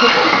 Thank you.